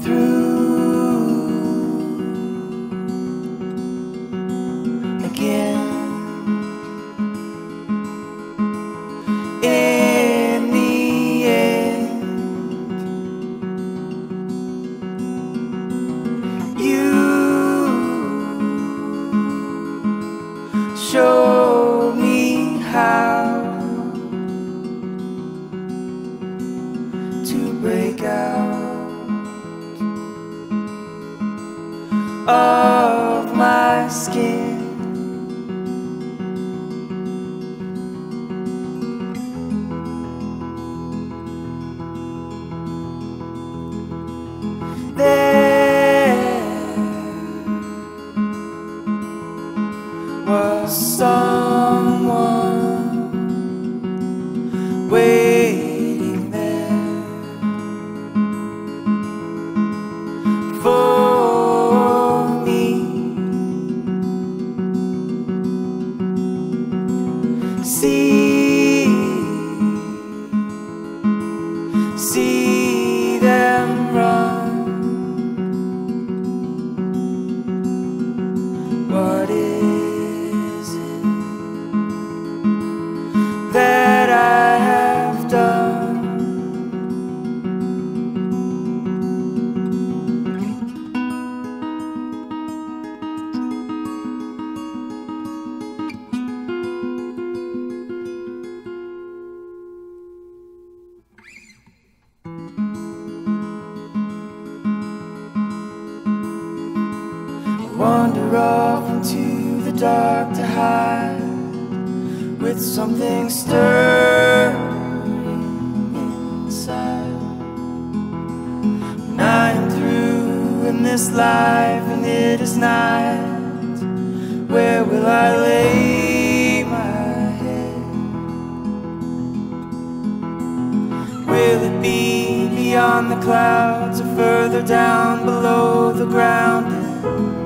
through again. In the end, you show me how to break out. Of my skin. See, see wander off into the dark to hide with something stirring inside. When I am through in this life and it is night, where will I lay my head? Will it be beyond the clouds or further down below the ground?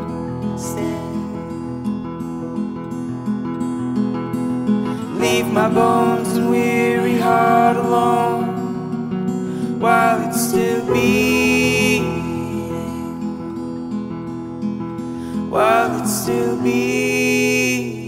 Leave my bones and weary heart alone While it's still beating. While it's still beating.